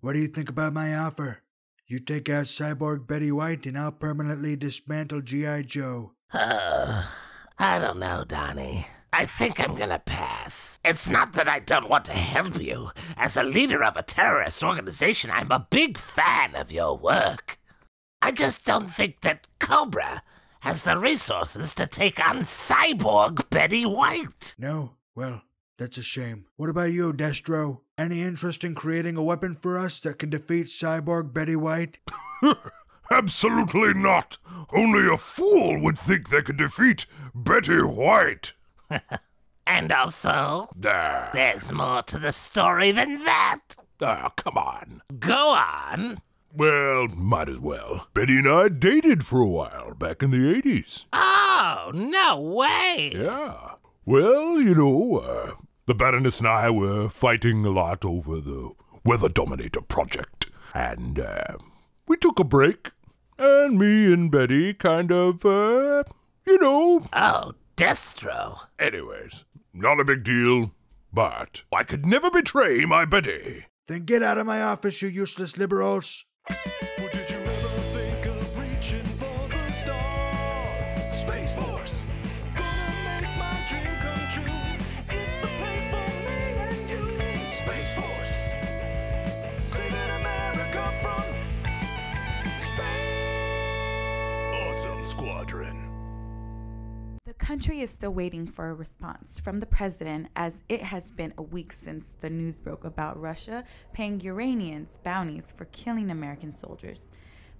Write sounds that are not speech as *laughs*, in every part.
What do you think about my offer? You take out Cyborg Betty White, and I'll permanently dismantle G.I. Joe. Uh, I don't know, Donnie. I think I'm gonna pass. It's not that I don't want to help you. As a leader of a terrorist organization, I'm a big fan of your work. I just don't think that Cobra has the resources to take on Cyborg Betty White. No? Well, that's a shame. What about you, Destro? Any interest in creating a weapon for us that can defeat Cyborg Betty White? *laughs* Absolutely not. Only a fool would think they could defeat Betty White. *laughs* and also, there's more to the story than that. ah, come on. Go on. Well, might as well. Betty and I dated for a while back in the 80s. Oh, no way. Yeah. Well, you know, uh, the Baroness and I were fighting a lot over the Weather Dominator project. And uh, we took a break. And me and Betty kind of, uh, you know. Oh, Destro. Anyways, not a big deal. But I could never betray my Betty. Then get out of my office, you useless liberals. Squadron. The country is still waiting for a response from the president as it has been a week since the news broke about Russia paying Uranians bounties for killing American soldiers.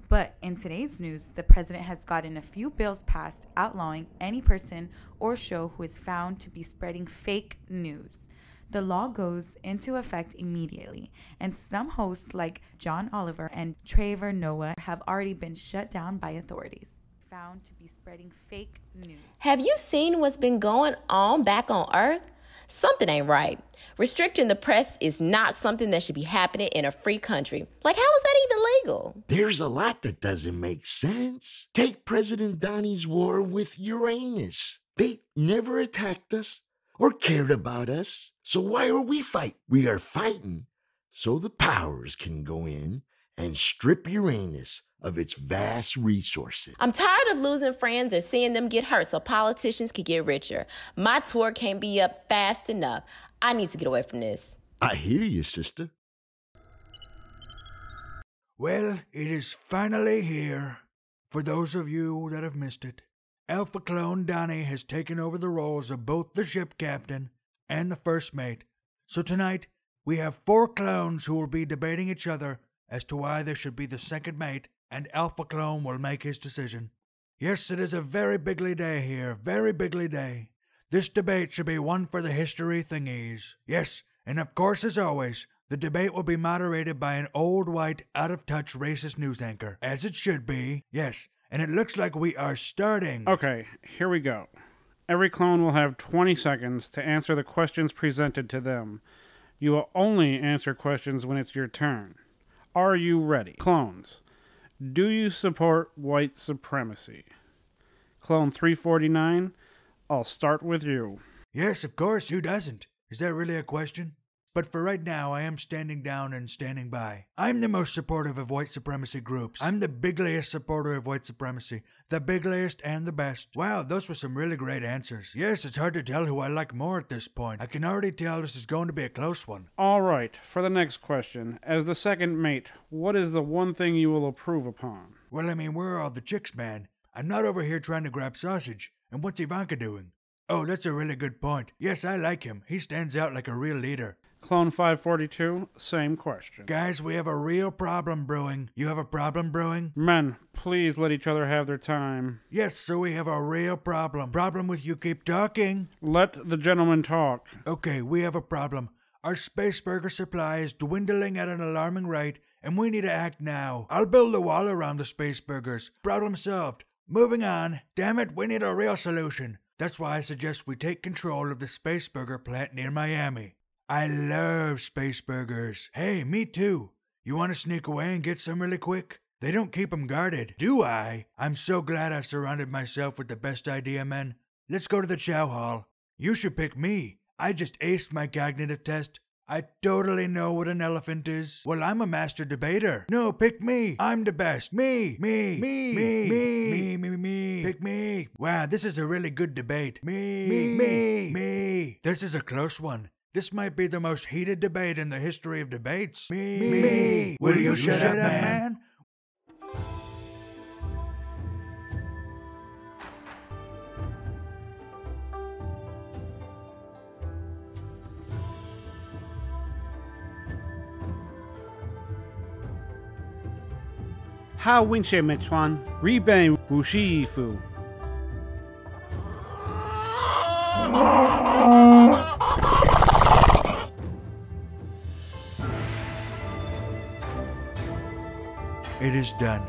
But in today's news, the president has gotten a few bills passed outlawing any person or show who is found to be spreading fake news. The law goes into effect immediately, and some hosts like John Oliver and Trevor Noah have already been shut down by authorities. Found to be spreading fake news. Have you seen what's been going on back on Earth? Something ain't right. Restricting the press is not something that should be happening in a free country. Like, how is that even legal? There's a lot that doesn't make sense. Take President Donnie's war with Uranus. They never attacked us or cared about us. So why are we fighting? We are fighting so the powers can go in and strip Uranus of its vast resources. I'm tired of losing friends or seeing them get hurt so politicians can get richer. My tour can't be up fast enough. I need to get away from this. I hear you, sister. Well, it is finally here. For those of you that have missed it, Alpha Clone Donnie has taken over the roles of both the ship captain and the first mate. So tonight, we have four clones who will be debating each other as to why there should be the second mate, and Alpha Clone will make his decision. Yes, it is a very bigly day here, very bigly day. This debate should be one for the history thingies. Yes, and of course, as always, the debate will be moderated by an old, white, out of touch racist news anchor, as it should be. Yes, and it looks like we are starting. Okay, here we go. Every clone will have 20 seconds to answer the questions presented to them. You will only answer questions when it's your turn. Are you ready? Clones, do you support white supremacy? Clone 349, I'll start with you. Yes, of course, who doesn't? Is that really a question? But for right now, I am standing down and standing by. I'm the most supportive of white supremacy groups. I'm the bigliest supporter of white supremacy. The bigliest and the best. Wow, those were some really great answers. Yes, it's hard to tell who I like more at this point. I can already tell this is going to be a close one. All right, for the next question. As the second mate, what is the one thing you will approve upon? Well, I mean, where are all the chicks, man? I'm not over here trying to grab sausage. And what's Ivanka doing? Oh, that's a really good point. Yes, I like him. He stands out like a real leader. Clone 542, same question. Guys, we have a real problem brewing. You have a problem brewing? Men, please let each other have their time. Yes, so we have a real problem. Problem with you keep talking. Let the gentleman talk. Okay, we have a problem. Our space burger supply is dwindling at an alarming rate, and we need to act now. I'll build a wall around the space burgers. Problem solved. Moving on. Damn it, we need a real solution. That's why I suggest we take control of the space burger plant near Miami. I love space burgers. Hey, me too. You want to sneak away and get some really quick? They don't keep 'em guarded, do I? I'm so glad I've surrounded myself with the best idea men. Let's go to the chow hall. You should pick me. I just aced my cognitive test. I totally know what an elephant is. Well, I'm a master debater. No, pick me. I'm the best. Me, me, me, me, me, me, me, me. Pick me. Wow, this is a really good debate. Me, me, me, me. This is a close one. This might be the most heated debate in the history of debates. Me, me. Will you shut up, man? How winche mechuan, riben wushifu. Oh. It is done.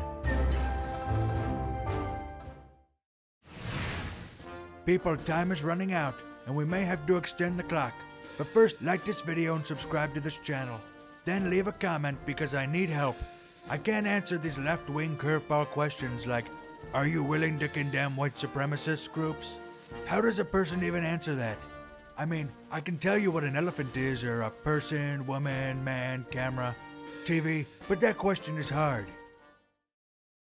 People, time is running out, and we may have to extend the clock. But first, like this video and subscribe to this channel. Then leave a comment because I need help. I can't answer these left wing curveball questions like Are you willing to condemn white supremacist groups? How does a person even answer that? I mean, I can tell you what an elephant is, or a person, woman, man, camera, TV, but that question is hard.